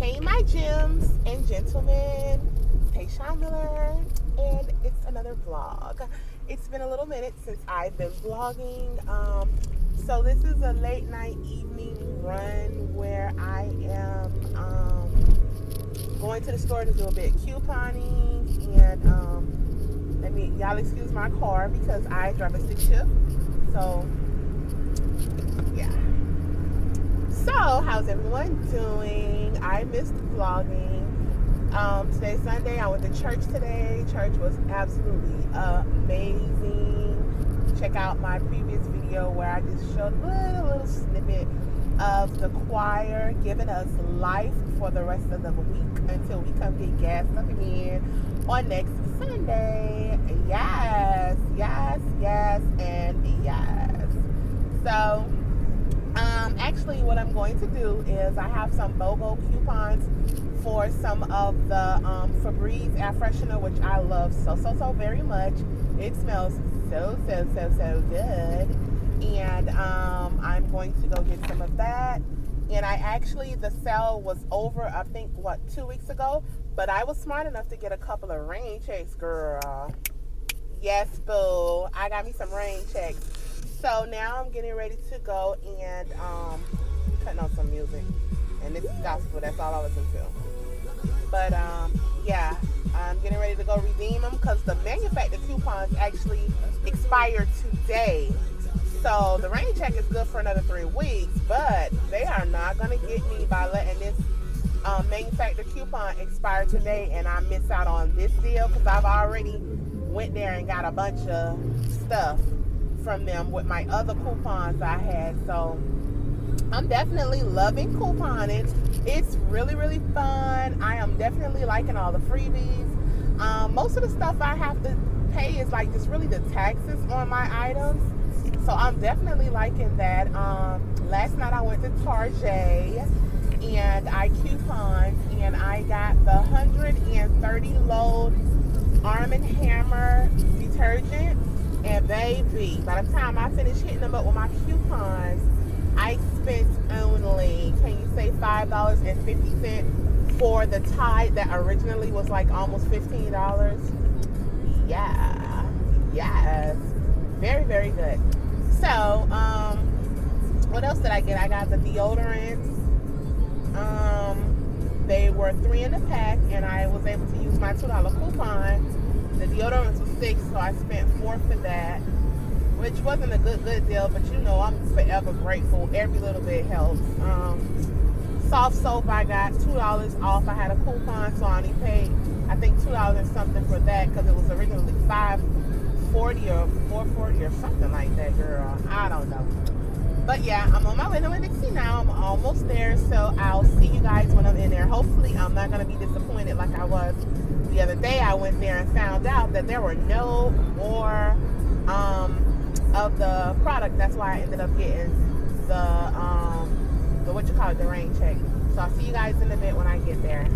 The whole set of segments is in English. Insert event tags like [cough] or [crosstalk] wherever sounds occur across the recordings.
Hey, my gems and gentlemen. Hey, Sean Miller, and it's another vlog. It's been a little minute since I've been vlogging. Um, so this is a late night evening run where I am um, going to the store to do a bit of couponing and um, let me y'all excuse my car because I drive a stick shift. So yeah. So, how's everyone doing? I missed vlogging. Um, today's Sunday. I went to church today. Church was absolutely amazing. Check out my previous video where I just showed a little, little snippet of the choir giving us life for the rest of the week until we come get gassed up again on next Sunday. Yes, yes, yes, and yes. So, um, actually, what I'm going to do is I have some BOGO coupons for some of the um, Febreze air freshener, which I love so, so, so very much. It smells so, so, so, so good. And um, I'm going to go get some of that. And I actually, the sale was over, I think, what, two weeks ago? But I was smart enough to get a couple of rain checks, girl. Yes, boo. I got me some rain checks. So now I'm getting ready to go and um, cutting on some music. And this is gospel. That's all I listen to. But um, yeah, I'm getting ready to go redeem them because the manufacturer coupons actually expire today. So the rain check is good for another three weeks, but they are not going to get me by letting this um, manufacturer coupon expire today and I miss out on this deal because I've already went there and got a bunch of stuff from them with my other coupons I had. So I'm definitely loving couponing. It's really, really fun. I am definitely liking all the freebies. Um, most of the stuff I have to pay is like just really the taxes on my items. So I'm definitely liking that. Um, last night I went to Target and I couponed and I got the 130 load Arm & Hammer detergent and baby, by the time I finished hitting them up with my coupons, I spent only, can you say $5.50 for the Tide that originally was like almost $15? Yeah. Yes. Very, very good. So, um, what else did I get? I got the deodorants. Um, they were three in a pack, and I was able to use my $2 coupon the deodorants was six, so I spent four for that, which wasn't a good good deal, but you know I'm forever grateful. Every little bit helps. Um, soft soap I got two dollars off. I had a coupon, so I only paid I think two dollars and something for that because it was originally five forty or four forty or something like that, girl. I don't know. But yeah, I'm on my way to Dixie now. I'm almost there, so I'll see you guys when I'm in there. Hopefully, I'm not gonna be disappointed like I was the other day I went there and found out that there were no more um, of the product. That's why I ended up getting the um, the what you call it, the rain check. So I'll see you guys in a bit when I get there.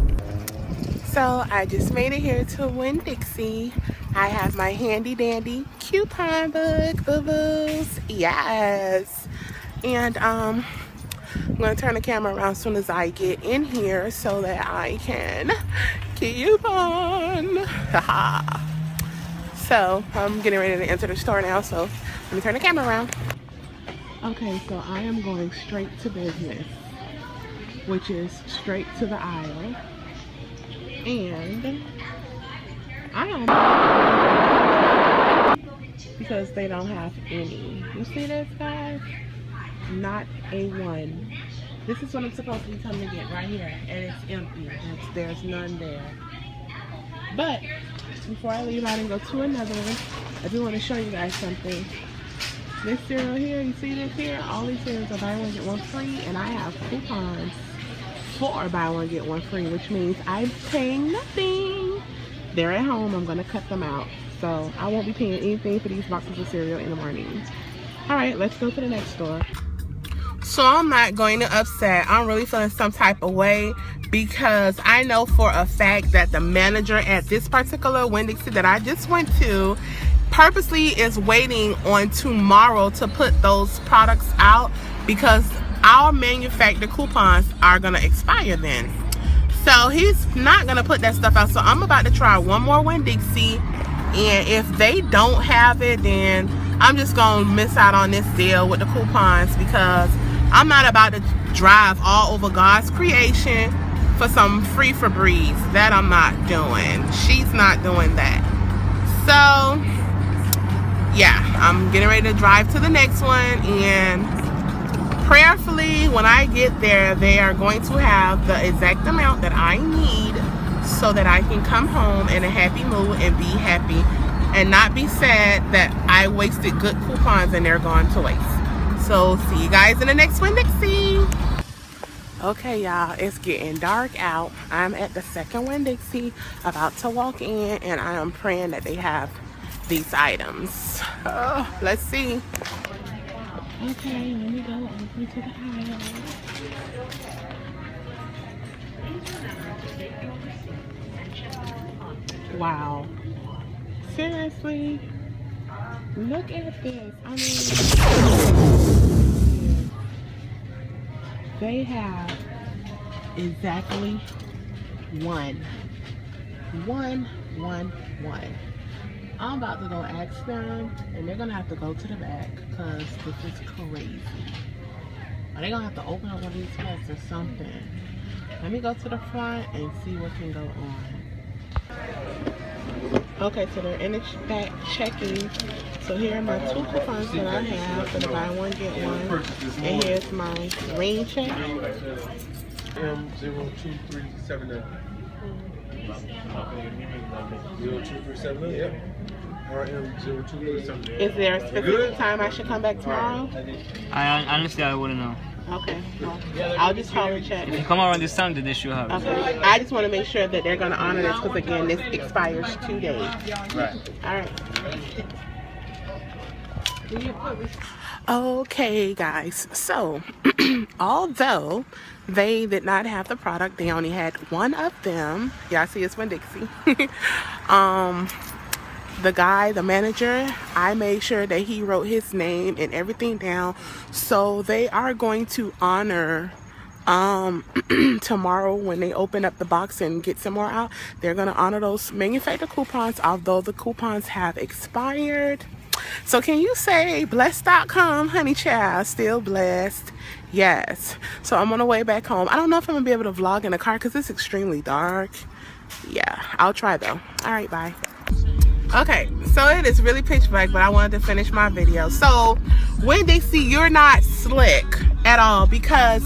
So I just made it here to Winn-Dixie. I have my handy dandy coupon book, boo-boos. Yes. And um, I'm gonna turn the camera around as soon as I get in here so that I can coupon. [laughs] so I'm getting ready to enter the store now. So let me turn the camera around. Okay, so I am going straight to business, which is straight to the aisle. And I am because they don't have any. You see this, guys? Not a one. This is what I'm supposed to be coming to get right here. And it's empty. There's none there. But before I leave out and go to another one, I do want to show you guys something. This cereal here, you see this here? All these cereals are buy one get one free and I have coupons for buy one get one free, which means I'm paying nothing. They're at home, I'm gonna cut them out. So I won't be paying anything for these boxes of cereal in the morning. All right, let's go to the next store. So I'm not going to upset. I'm really feeling some type of way because I know for a fact that the manager at this particular Winn-Dixie that I just went to purposely is waiting on tomorrow to put those products out because our manufacturer coupons are going to expire then. So he's not gonna put that stuff out. So I'm about to try one more Winn-Dixie. And if they don't have it, then I'm just gonna miss out on this deal with the coupons because I'm not about to drive all over God's creation for some free Febreze. That I'm not doing. She's not doing that. So yeah, I'm getting ready to drive to the next one and prayerfully when I get there they are going to have the exact amount that I need so that I can come home in a happy mood and be happy and not be sad that I wasted good coupons and they're gone to waste. So see you guys in the next one, Dixie. Okay, y'all, it's getting dark out. I'm at the second Winn-Dixie, about to walk in, and I am praying that they have these items. Oh, [sighs] let's see. Okay, let me go over to the aisle. Wow. Seriously? Look at this. I mean, they have exactly one. One, one, one. I'm about to go ask them, and they're gonna have to go to the back because this is crazy. Are they gonna have to open up one of these tests or something? Let me go to the front and see what can go on. Okay, so they're in the back checking. So here are my two coupons that I have for the buy one get one. And here's my rain check. M0237. 0237, yep. RM0237. Is there a specific time I should come back tomorrow? I honestly I wouldn't know. Okay, well, I'll just call and check. If you come around this time, then they should have it. Okay, I just want to make sure that they're going to honor this because again, this expires two days. Right. All right. Okay, guys. So, [clears throat] although they did not have the product, they only had one of them. Y'all see it's Winn-Dixie. [laughs] um, the guy, the manager, I made sure that he wrote his name and everything down. So they are going to honor um [clears throat] tomorrow when they open up the box and get some more out. They're going to honor those manufacturer coupons although the coupons have expired. So can you say blessed.com honey child? Still blessed. Yes. So i'm on the way back home. I don't know if i'm gonna be able to vlog in the car because it's extremely dark. Yeah i'll try though. All right bye okay so it is really pitch black but i wanted to finish my video. So Winn-Dixie you're not slick at all because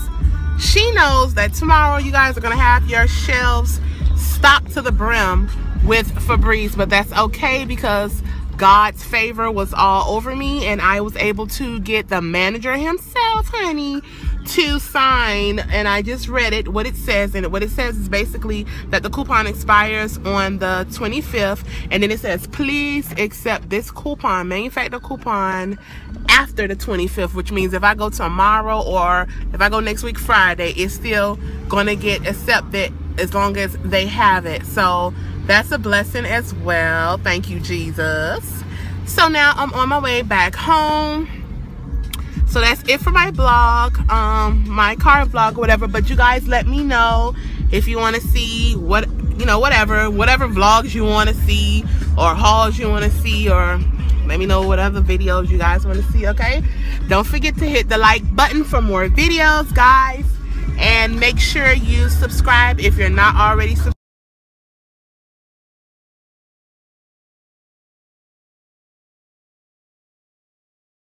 she knows that tomorrow you guys are gonna have your shelves stocked to the brim with Febreze but that's okay because God's favor was all over me and I was able to get the manager himself honey to sign and I just read it what it says and what it says is basically that the coupon expires on the 25th and then it says please accept this coupon. Manufacturer coupon after the 25th which means if I go tomorrow or if I go next week Friday it's still gonna get accepted as long as they have it. So that's a blessing as well. Thank you Jesus. So now I'm on my way back home so that's it for my blog um my car vlog whatever but you guys let me know if you want to see what you know whatever whatever vlogs you want to see or hauls you want to see or let me know what other videos you guys want to see okay? Don't forget to hit the like button for more videos guys and make sure you subscribe if you're not already subscribed